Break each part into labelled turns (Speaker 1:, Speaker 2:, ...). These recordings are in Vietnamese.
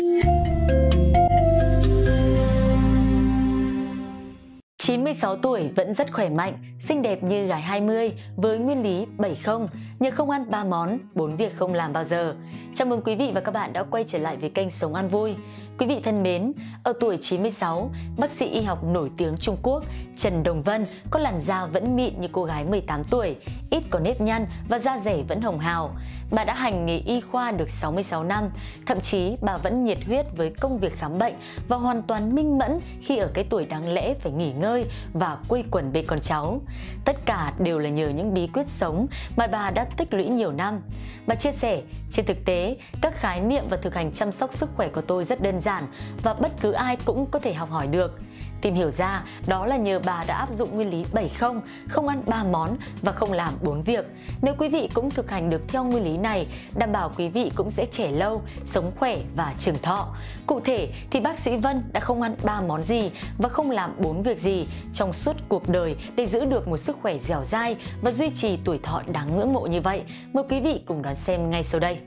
Speaker 1: 嗯。96 tuổi vẫn rất khỏe mạnh, xinh đẹp như gái 20 với nguyên lý 70, nhờ không ăn 3 món, 4 việc không làm bao giờ. Chào mừng quý vị và các bạn đã quay trở lại với kênh Sống Ăn Vui. Quý vị thân mến, ở tuổi 96, bác sĩ y học nổi tiếng Trung Quốc Trần Đồng Vân có làn da vẫn mịn như cô gái 18 tuổi, ít có nếp nhăn và da rẻ vẫn hồng hào. Bà đã hành nghề y khoa được 66 năm, thậm chí bà vẫn nhiệt huyết với công việc khám bệnh và hoàn toàn minh mẫn khi ở cái tuổi đáng lẽ phải nghỉ ngơi và quây quần bên con cháu. Tất cả đều là nhờ những bí quyết sống mà bà đã tích lũy nhiều năm. Bà chia sẻ, trên thực tế, các khái niệm và thực hành chăm sóc sức khỏe của tôi rất đơn giản và bất cứ ai cũng có thể học hỏi được. Tìm hiểu ra, đó là nhờ bà đã áp dụng nguyên lý 70, không ăn 3 món và không làm 4 việc. Nếu quý vị cũng thực hành được theo nguyên lý này, đảm bảo quý vị cũng sẽ trẻ lâu, sống khỏe và trường thọ. Cụ thể thì bác sĩ Vân đã không ăn 3 món gì và không làm 4 việc gì trong suốt cuộc đời để giữ được một sức khỏe dẻo dai và duy trì tuổi thọ đáng ngưỡng mộ như vậy. Mời quý vị cùng đón xem ngay sau đây.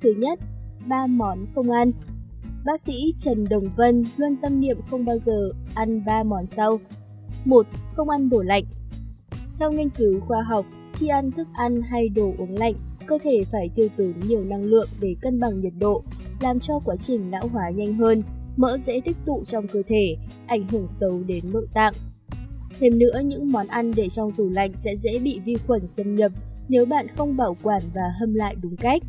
Speaker 2: Thứ nhất, 3 món không ăn. Bác sĩ Trần Đồng Vân luôn tâm niệm không bao giờ ăn ba món sau. 1. Không ăn đồ lạnh. Theo nghiên cứu khoa học, khi ăn thức ăn hay đồ uống lạnh, cơ thể phải tiêu tốn nhiều năng lượng để cân bằng nhiệt độ, làm cho quá trình lão hóa nhanh hơn, mỡ dễ tích tụ trong cơ thể, ảnh hưởng xấu đến nội tạng. Thêm nữa, những món ăn để trong tủ lạnh sẽ dễ bị vi khuẩn xâm nhập nếu bạn không bảo quản và hâm lại đúng cách.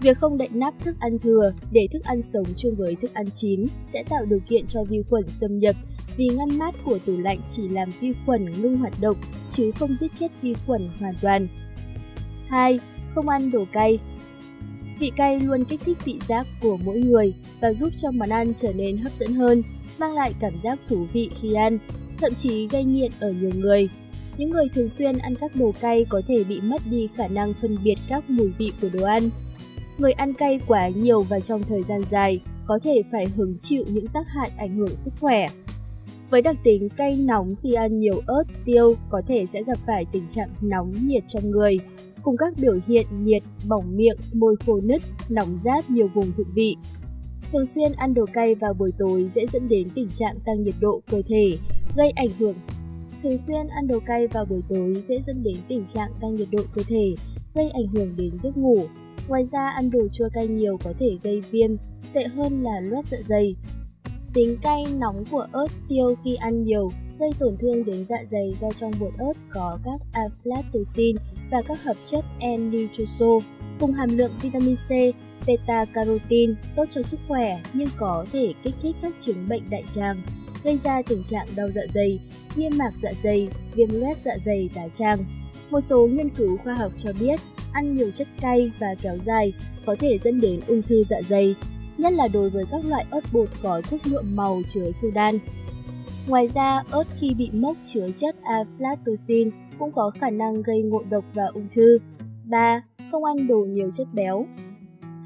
Speaker 2: Việc không đậy nắp thức ăn thừa để thức ăn sống chung với thức ăn chín sẽ tạo điều kiện cho vi khuẩn xâm nhập vì ngăn mát của tủ lạnh chỉ làm vi khuẩn ngưng hoạt động chứ không giết chết vi khuẩn hoàn toàn. 2. Không ăn đồ cay Vị cay luôn kích thích vị giác của mỗi người và giúp cho món ăn trở nên hấp dẫn hơn, mang lại cảm giác thú vị khi ăn, thậm chí gây nghiện ở nhiều người. Những người thường xuyên ăn các đồ cay có thể bị mất đi khả năng phân biệt các mùi vị của đồ ăn. Người ăn cay quá nhiều và trong thời gian dài có thể phải hứng chịu những tác hại ảnh hưởng sức khỏe. Với đặc tính cay nóng khi ăn nhiều ớt, tiêu có thể sẽ gặp phải tình trạng nóng nhiệt trong người, cùng các biểu hiện nhiệt, bỏng miệng, môi khô nứt, nóng rát nhiều vùng thượng vị. Thường xuyên ăn đồ cay vào buổi tối dễ dẫn đến tình trạng tăng nhiệt độ cơ thể, gây ảnh hưởng. Thường xuyên ăn đồ cay vào buổi tối dễ dẫn đến tình trạng tăng nhiệt độ cơ thể, gây ảnh hưởng đến giấc ngủ, Ngoài ra, ăn đồ chua cay nhiều có thể gây viêm, tệ hơn là loét dạ dày. Tính cay nóng của ớt tiêu khi ăn nhiều gây tổn thương đến dạ dày do trong bột ớt có các aflatoxin và các hợp chất N-nitroso cùng hàm lượng vitamin C, beta-carotene tốt cho sức khỏe nhưng có thể kích thích các chứng bệnh đại tràng, gây ra tình trạng đau dạ dày, viêm mạc dạ dày, viêm loét dạ dày tá tràng. Một số nghiên cứu khoa học cho biết ăn nhiều chất cay và kéo dài có thể dẫn đến ung thư dạ dày, nhất là đối với các loại ớt bột có thuốc nhuộm màu chứa sudan. Ngoài ra, ớt khi bị mốc chứa chất aflatoxin cũng có khả năng gây ngộ độc và ung thư. 3. Không ăn đồ nhiều chất béo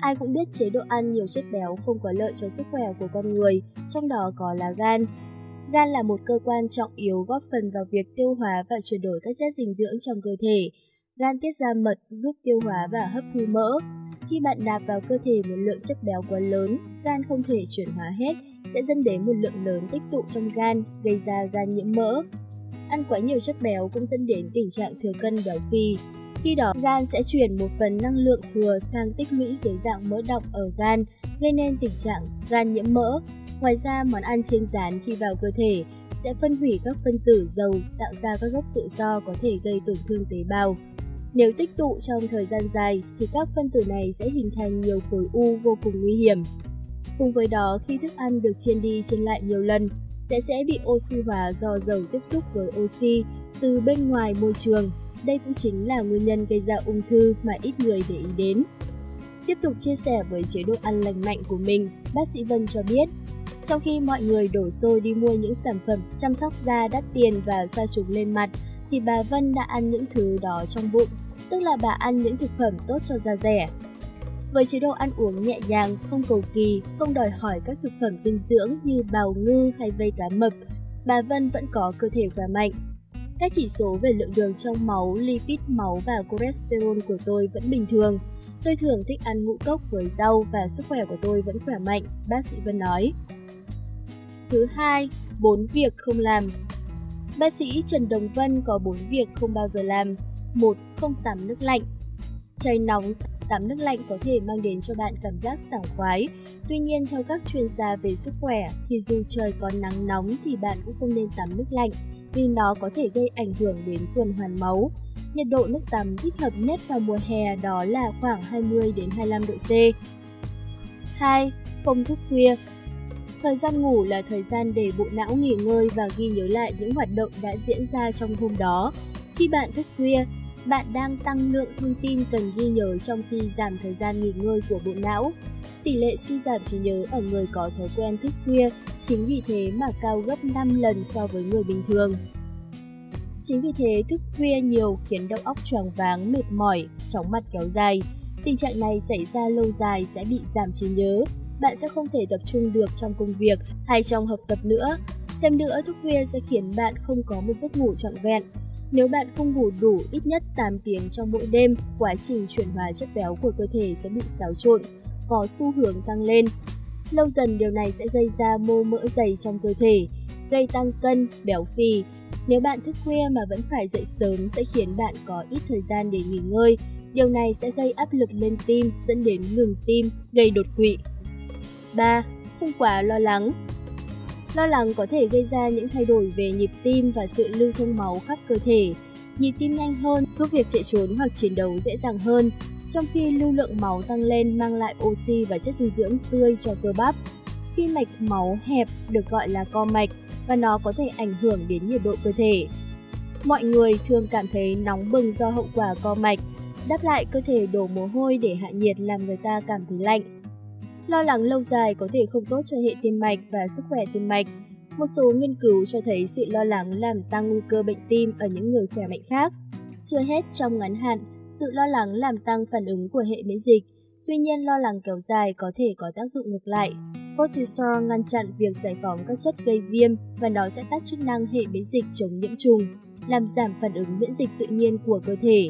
Speaker 2: Ai cũng biết chế độ ăn nhiều chất béo không có lợi cho sức khỏe của con người, trong đó có là gan. Gan là một cơ quan trọng yếu góp phần vào việc tiêu hóa và chuyển đổi các chất dinh dưỡng trong cơ thể, Gan tiết ra mật giúp tiêu hóa và hấp thu mỡ. Khi bạn nạp vào cơ thể một lượng chất béo quá lớn, gan không thể chuyển hóa hết, sẽ dẫn đến một lượng lớn tích tụ trong gan, gây ra gan nhiễm mỡ. Ăn quá nhiều chất béo cũng dẫn đến tình trạng thừa cân béo phì. Khi đó, gan sẽ chuyển một phần năng lượng thừa sang tích lũy dưới dạng mỡ động ở gan, gây nên tình trạng gan nhiễm mỡ. Ngoài ra, món ăn chiên rán khi vào cơ thể sẽ phân hủy các phân tử dầu, tạo ra các gốc tự do có thể gây tổn thương tế bào. Nếu tích tụ trong thời gian dài thì các phân tử này sẽ hình thành nhiều khối u vô cùng nguy hiểm. Cùng với đó, khi thức ăn được chiên đi chiên lại nhiều lần, sẽ sẽ bị oxy hóa do dầu tiếp xúc với oxy từ bên ngoài môi trường. Đây cũng chính là nguyên nhân gây ra ung thư mà ít người để ý đến. Tiếp tục chia sẻ với chế độ ăn lành mạnh của mình, bác sĩ Vân cho biết, trong khi mọi người đổ xô đi mua những sản phẩm chăm sóc da đắt tiền và xoa chúng lên mặt, thì bà Vân đã ăn những thứ đó trong bụng tức là bà ăn những thực phẩm tốt cho da rẻ. Với chế độ ăn uống nhẹ nhàng, không cầu kỳ, không đòi hỏi các thực phẩm dinh dưỡng như bào ngư hay vây cá mập, bà Vân vẫn có cơ thể khỏe mạnh. Các chỉ số về lượng đường trong máu, lipid máu và cholesterol của tôi vẫn bình thường. Tôi thường thích ăn ngũ cốc với rau và sức khỏe của tôi vẫn khỏe mạnh, bác sĩ Vân nói. Thứ hai, bốn việc không làm. Bác sĩ Trần Đồng Vân có bốn việc không bao giờ làm. 1. Không tắm nước lạnh. Trời nóng, tắm nước lạnh có thể mang đến cho bạn cảm giác sảng khoái. Tuy nhiên, theo các chuyên gia về sức khỏe, thì dù trời có nắng nóng thì bạn cũng không nên tắm nước lạnh vì nó có thể gây ảnh hưởng đến tuần hoàn máu. Nhiệt độ nước tắm thích hợp nhất vào mùa hè đó là khoảng 20 đến 25 độ C. 2. Không thức khuya Thời gian ngủ là thời gian để bộ não nghỉ ngơi và ghi nhớ lại những hoạt động đã diễn ra trong hôm đó. Khi bạn thức khuya, bạn đang tăng lượng thông tin cần ghi nhớ trong khi giảm thời gian nghỉ ngơi của bộ não. Tỷ lệ suy giảm trí nhớ ở người có thói quen thức khuya chính vì thế mà cao gấp 5 lần so với người bình thường. Chính vì thế, thức khuya nhiều khiến đầu óc choáng váng, mệt mỏi, chóng mặt kéo dài. Tình trạng này xảy ra lâu dài sẽ bị giảm trí nhớ, bạn sẽ không thể tập trung được trong công việc hay trong học tập nữa. Thêm nữa, thức khuya sẽ khiến bạn không có một giấc ngủ trọn vẹn. Nếu bạn không ngủ đủ ít nhất 8 tiếng trong mỗi đêm, quá trình chuyển hóa chất béo của cơ thể sẽ bị xáo trộn, có xu hướng tăng lên. Lâu dần điều này sẽ gây ra mô mỡ dày trong cơ thể, gây tăng cân, béo phì. Nếu bạn thức khuya mà vẫn phải dậy sớm sẽ khiến bạn có ít thời gian để nghỉ ngơi. Điều này sẽ gây áp lực lên tim, dẫn đến ngừng tim, gây đột quỵ. 3. Không quá lo lắng Lo lắng có thể gây ra những thay đổi về nhịp tim và sự lưu thông máu khắp cơ thể. Nhịp tim nhanh hơn giúp việc chạy trốn hoặc chiến đấu dễ dàng hơn, trong khi lưu lượng máu tăng lên mang lại oxy và chất dinh dưỡng tươi cho cơ bắp. Khi mạch máu hẹp được gọi là co mạch và nó có thể ảnh hưởng đến nhiệt độ cơ thể. Mọi người thường cảm thấy nóng bừng do hậu quả co mạch, đáp lại cơ thể đổ mồ hôi để hạ nhiệt làm người ta cảm thấy lạnh. Lo lắng lâu dài có thể không tốt cho hệ tim mạch và sức khỏe tim mạch. Một số nghiên cứu cho thấy sự lo lắng làm tăng nguy cơ bệnh tim ở những người khỏe mạnh khác. Chưa hết trong ngắn hạn, sự lo lắng làm tăng phản ứng của hệ miễn dịch. Tuy nhiên, lo lắng kéo dài có thể có tác dụng ngược lại. Cortisol ngăn chặn việc giải phóng các chất gây viêm và nó sẽ tắt chức năng hệ miễn dịch chống nhiễm trùng, làm giảm phản ứng miễn dịch tự nhiên của cơ thể.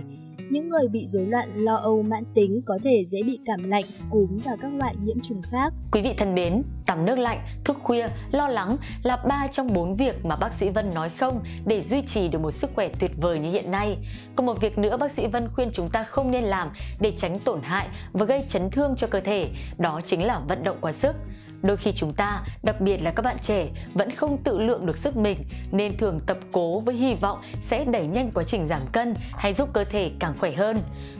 Speaker 2: Những người bị rối loạn lo âu mãn tính có thể dễ bị cảm lạnh, cúm và các loại nhiễm trùng khác.
Speaker 1: Quý vị thân mến, tắm nước lạnh, thức khuya, lo lắng là ba trong bốn việc mà bác sĩ Vân nói không để duy trì được một sức khỏe tuyệt vời như hiện nay. Còn một việc nữa bác sĩ Vân khuyên chúng ta không nên làm để tránh tổn hại và gây chấn thương cho cơ thể, đó chính là vận động quá sức. Đôi khi chúng ta, đặc biệt là các bạn trẻ, vẫn không tự lượng được sức mình nên thường tập cố với hy vọng sẽ đẩy nhanh quá trình giảm cân hay giúp cơ thể càng khỏe hơn.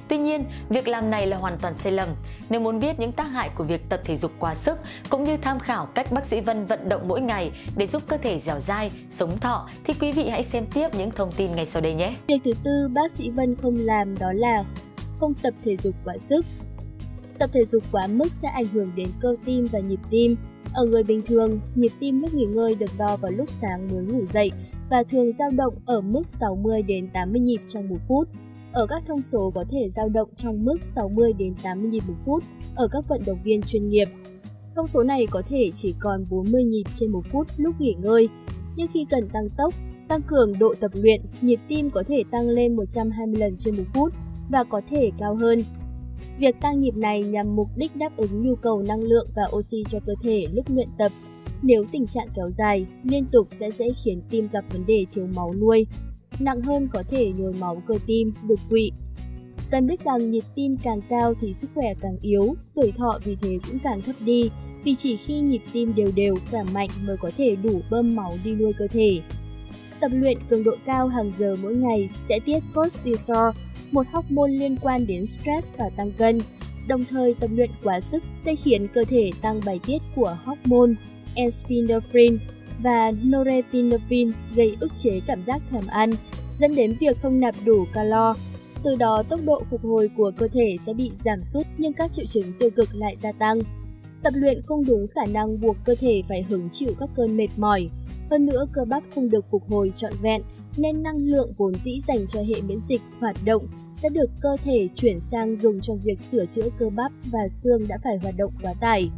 Speaker 1: Tuy nhiên, việc làm này là hoàn toàn sai lầm. Nếu muốn biết những tác hại của việc tập thể dục quá sức cũng như tham khảo cách bác sĩ Vân vận động mỗi ngày để giúp cơ thể dẻo dai, sống thọ thì quý vị hãy xem tiếp những thông tin ngay sau đây nhé.
Speaker 2: Việc thứ tư bác sĩ Vân không làm đó là không tập thể dục quá sức. Tập thể dục quá mức sẽ ảnh hưởng đến cơ tim và nhịp tim. Ở người bình thường, nhịp tim lúc nghỉ ngơi được đo vào lúc sáng mới ngủ dậy và thường dao động ở mức 60 đến 80 nhịp trong một phút. Ở các thông số có thể dao động trong mức 60 đến 80 nhịp một phút ở các vận động viên chuyên nghiệp. Thông số này có thể chỉ còn 40 nhịp trên một phút lúc nghỉ ngơi, nhưng khi cần tăng tốc, tăng cường độ tập luyện, nhịp tim có thể tăng lên 120 lần trên một phút và có thể cao hơn. Việc tăng nhịp này nhằm mục đích đáp ứng nhu cầu năng lượng và oxy cho cơ thể lúc luyện tập. Nếu tình trạng kéo dài, liên tục sẽ dễ khiến tim gặp vấn đề thiếu máu nuôi. Nặng hơn có thể nhồi máu cơ tim, đột quỵ. Cần biết rằng nhịp tim càng cao thì sức khỏe càng yếu, tuổi thọ vì thế cũng càng thấp đi, vì chỉ khi nhịp tim đều đều, giảm mạnh mới có thể đủ bơm máu đi nuôi cơ thể. Tập luyện cường độ cao hàng giờ mỗi ngày sẽ tiết cortisol, một hormone liên quan đến stress và tăng cân. Đồng thời tập luyện quá sức sẽ khiến cơ thể tăng bài tiết của hormone epinephrine và norepinephrine gây ức chế cảm giác thèm ăn, dẫn đến việc không nạp đủ calo. Từ đó tốc độ phục hồi của cơ thể sẽ bị giảm sút nhưng các triệu chứng tiêu cực lại gia tăng. Tập luyện không đúng khả năng buộc cơ thể phải hứng chịu các cơn mệt mỏi. Hơn nữa, cơ bắp không được phục hồi trọn vẹn, nên năng lượng vốn dĩ dành cho hệ miễn dịch hoạt động sẽ được cơ thể chuyển sang dùng trong việc sửa chữa cơ bắp và xương đã phải hoạt động quá tải.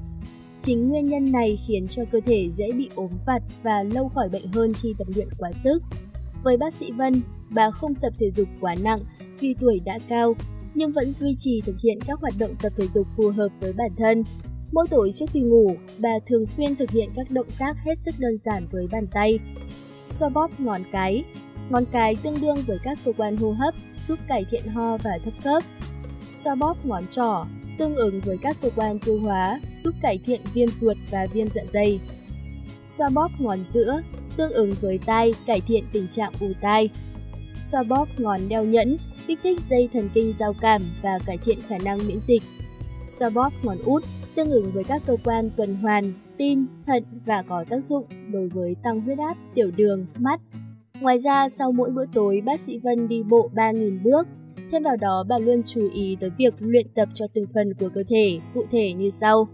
Speaker 2: Chính nguyên nhân này khiến cho cơ thể dễ bị ốm vặt và lâu khỏi bệnh hơn khi tập luyện quá sức. Với bác sĩ Vân, bà không tập thể dục quá nặng vì tuổi đã cao, nhưng vẫn duy trì thực hiện các hoạt động tập thể dục phù hợp với bản thân. Mỗi tối trước khi ngủ, bà thường xuyên thực hiện các động tác hết sức đơn giản với bàn tay. Xoa bóp ngón cái. Ngón cái tương đương với các cơ quan hô hấp, giúp cải thiện ho và thấp khớp. Xoa bóp ngón trỏ, tương ứng với các cơ quan tiêu hóa, giúp cải thiện viêm ruột và viêm dạ dày. Xoa bóp ngón giữa, tương ứng với tai, cải thiện tình trạng ù tai. Xoa bóp ngón đeo nhẫn, kích thích dây thần kinh giao cảm và cải thiện khả năng miễn dịch. Xoa bóp ngón út, tương ứng với các cơ quan tuần hoàn, tim, thận và có tác dụng đối với tăng huyết áp, tiểu đường, mắt. Ngoài ra, sau mỗi bữa tối, bác sĩ Vân đi bộ 3.000 bước. Thêm vào đó, bà luôn chú ý tới việc luyện tập cho từng phần của cơ thể, cụ thể như sau.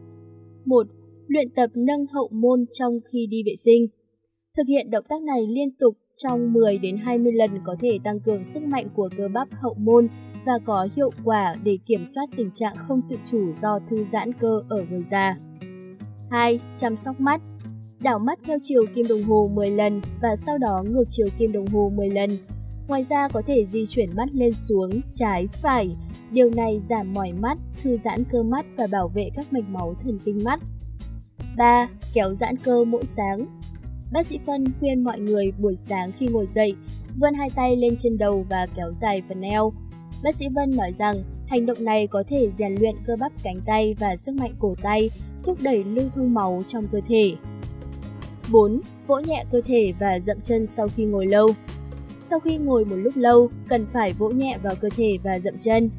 Speaker 2: 1. Luyện tập nâng hậu môn trong khi đi vệ sinh. Thực hiện động tác này liên tục trong 10 đến 20 lần có thể tăng cường sức mạnh của cơ bắp hậu môn và có hiệu quả để kiểm soát tình trạng không tự chủ do thư giãn cơ ở người già. 2. Chăm sóc mắt Đảo mắt theo chiều kim đồng hồ 10 lần và sau đó ngược chiều kim đồng hồ 10 lần. Ngoài ra có thể di chuyển mắt lên xuống, trái, phải. Điều này giảm mỏi mắt, thư giãn cơ mắt và bảo vệ các mạch máu thần kinh mắt. 3. Kéo giãn cơ mỗi sáng Bác sĩ Phân khuyên mọi người buổi sáng khi ngồi dậy, vươn hai tay lên trên đầu và kéo dài phần eo. Bác sĩ Vân nói rằng hành động này có thể rèn luyện cơ bắp cánh tay và sức mạnh cổ tay, thúc đẩy lưu thông máu trong cơ thể. 4. Vỗ nhẹ cơ thể và dậm chân sau khi ngồi lâu. Sau khi ngồi một lúc lâu, cần phải vỗ nhẹ vào cơ thể và dậm chân.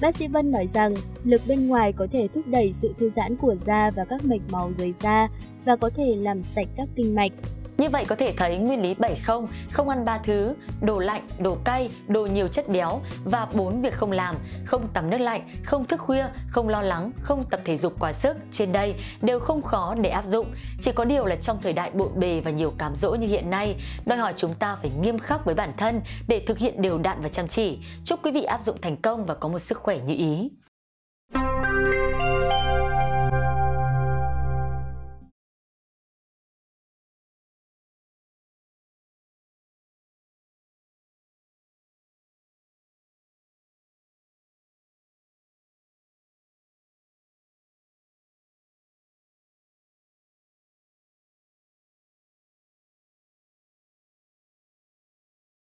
Speaker 2: Bác sĩ Vân nói rằng lực bên ngoài có thể thúc đẩy sự thư giãn của da và các mạch máu dưới da và có thể làm sạch các kinh mạch,
Speaker 1: như vậy có thể thấy nguyên lý 70 không ăn ba thứ, đồ lạnh, đồ cay, đồ nhiều chất béo và bốn việc không làm, không tắm nước lạnh, không thức khuya, không lo lắng, không tập thể dục quá sức trên đây đều không khó để áp dụng. Chỉ có điều là trong thời đại bộn bề và nhiều cám dỗ như hiện nay, đòi hỏi chúng ta phải nghiêm khắc với bản thân để thực hiện đều đặn và chăm chỉ. Chúc quý vị áp dụng thành công và có một sức khỏe như ý.